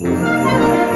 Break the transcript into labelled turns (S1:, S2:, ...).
S1: Música